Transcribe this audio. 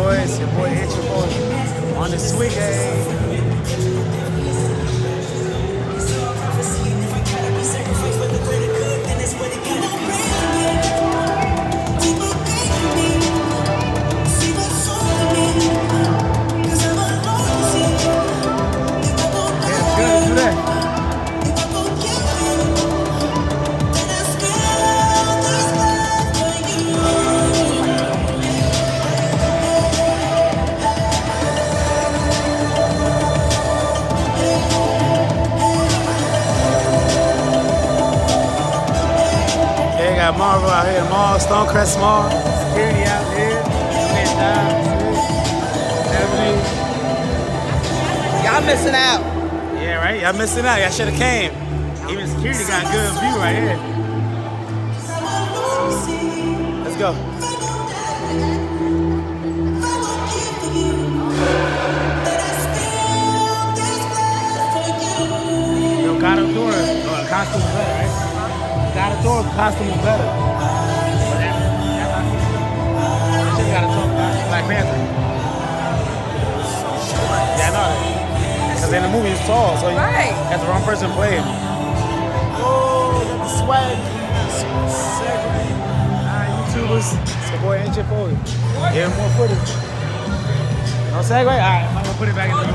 boy? It's your boy, Your Boy, on the sweet game. Got Marvel out here, Mall, Stonecrest Mall, security out here, man down, Y'all missing out. Yeah, right? Y'all missing out. Y'all should have came. Even security got a good view right here. Let's go. Yo, Gato Thor, oh, costume is better, right? Gato Thor costume better. But that, that shit got to talk about Black Panther. Yeah, I know that. Because in the movie he's tall, so you Right. got the wrong person playing. Oh, got the swag. Segment. Alright, YouTubers. It's your boy Ancient Poet. Give more footage. No segue? Alright, I'm gonna put it back in the